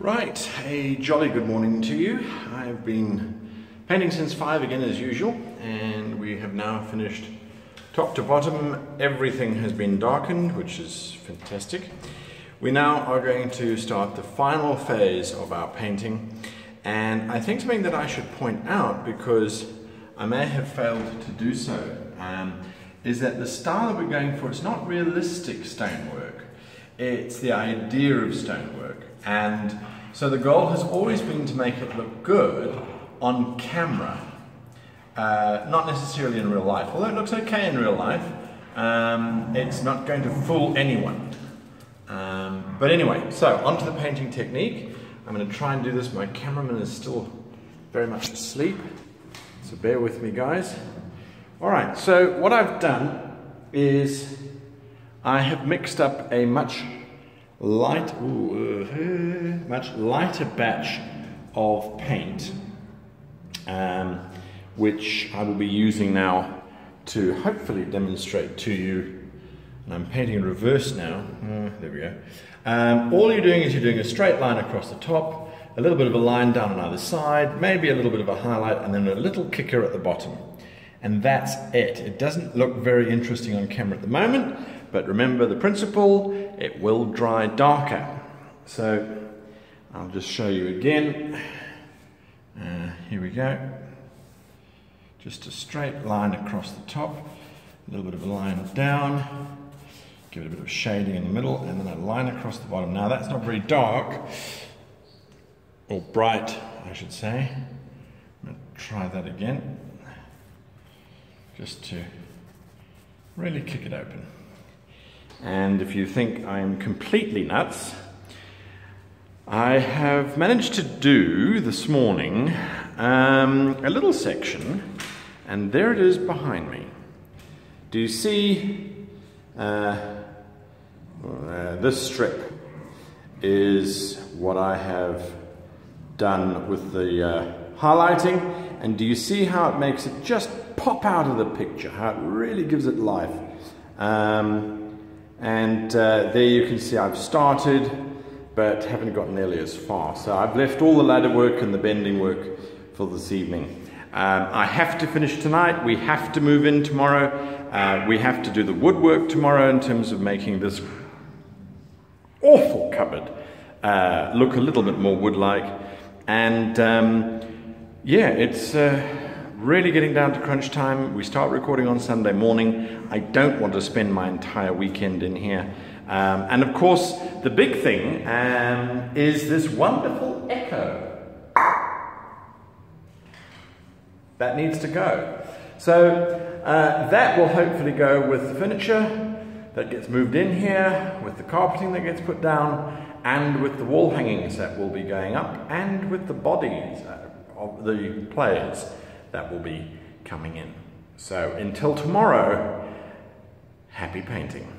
Right, a jolly good morning to you. I've been painting since five again as usual, and we have now finished top to bottom. Everything has been darkened, which is fantastic. We now are going to start the final phase of our painting, and I think something that I should point out, because I may have failed to do so, um, is that the style that we're going for, is not realistic stonework, it's the idea of stonework. And so the goal has always been to make it look good on camera, uh, not necessarily in real life. Although it looks okay in real life, um, it's not going to fool anyone. Um, but anyway, so onto the painting technique. I'm going to try and do this. My cameraman is still very much asleep, so bear with me, guys. All right, so what I've done is I have mixed up a much light, ooh, uh, much lighter batch of paint, um, which I will be using now to hopefully demonstrate to you. And I'm painting in reverse now. Uh, there we go. Um, all you're doing is you're doing a straight line across the top, a little bit of a line down on either side, maybe a little bit of a highlight, and then a little kicker at the bottom. And that's it. It doesn't look very interesting on camera at the moment, but remember the principle, it will dry darker. So I'll just show you again. Uh, here we go. Just a straight line across the top, a little bit of a line down, give it a bit of shading in the middle, and then a line across the bottom. Now that's not very dark, or bright, I should say. I'm going to try that again, just to really kick it open. And if you think I'm completely nuts, I have managed to do this morning um, a little section, and there it is behind me. Do you see uh, uh, this strip is what I have done with the uh, highlighting, and do you see how it makes it just pop out of the picture, how it really gives it life? Um, and uh, there you can see I've started, but haven't got nearly as far. So I've left all the ladder work and the bending work for this evening. Um, I have to finish tonight. We have to move in tomorrow. Uh, we have to do the woodwork tomorrow in terms of making this awful cupboard uh, look a little bit more wood-like. And um, yeah, it's uh, really getting down to crunch time. We start recording on Sunday morning. I don't want to spend my entire weekend in here. Um, and of course, the big thing um, is this wonderful echo. That needs to go. So uh, that will hopefully go with the furniture that gets moved in here, with the carpeting that gets put down, and with the wall hangings that will be going up, and with the bodies uh, of the players that will be coming in. So until tomorrow, happy painting.